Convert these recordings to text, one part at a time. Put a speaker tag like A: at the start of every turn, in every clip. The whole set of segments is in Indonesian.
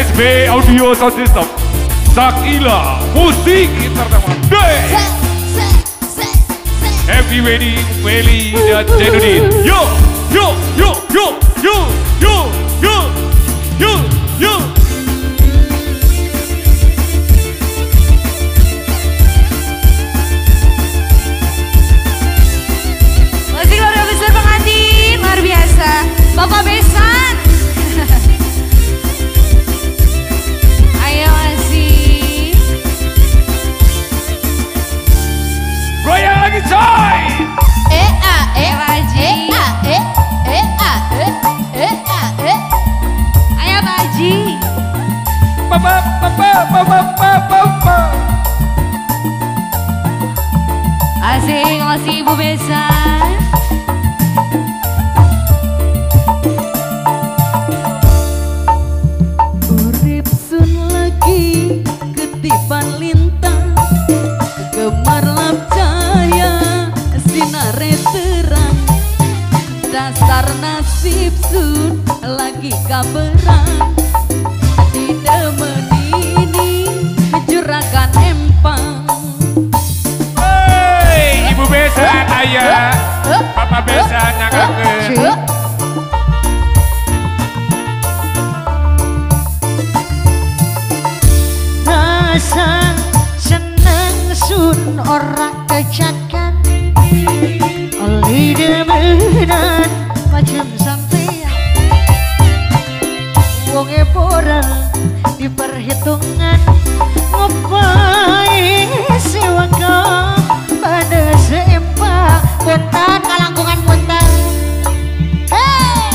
A: SB Audio Sound System Sakila Musik Day Happy Wedding Feli dan Jainuddin Yo Yo Yo Yo Yo Yo Yo Yo Yo
B: Dasar nasib sun lagi kaberang Tidak menini juragan empang.
A: Hey Ibu Besan Ayah. Papa Besan yang kangen
B: Rasa seneng sun ora kejakan Oli demenan ora diperhitungan. Ngupai siwaka pada seempa punten kalangkungan punten hey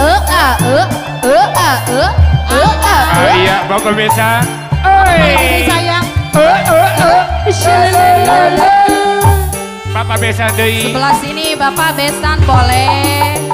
C: eh ah eh eh ah eh eh
A: ah oh iya bapak
B: bisa
A: oi
B: sayang.
A: Eh eh eh. Bapak Besan deh.
C: Sebelah sini Bapak Besan boleh.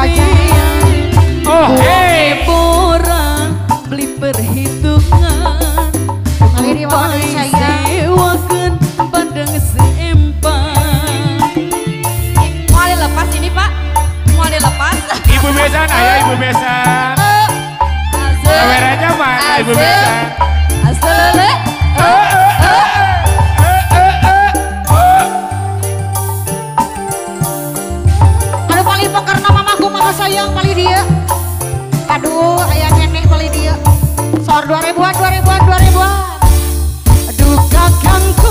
D: kajian
A: oh hey.
D: borang beli perhitungan.
B: Ngaliri saya
D: sewakan padang seempan.
C: Mau lepas ini pak. Mau lepas.
A: Ibu besan ayah ibu besan eh, kameranya pak, ibu besan
B: Aduh, ayah nenek beli dia. Sor 2000-an, 2000-an, 2000-an. Aduh, kakangku.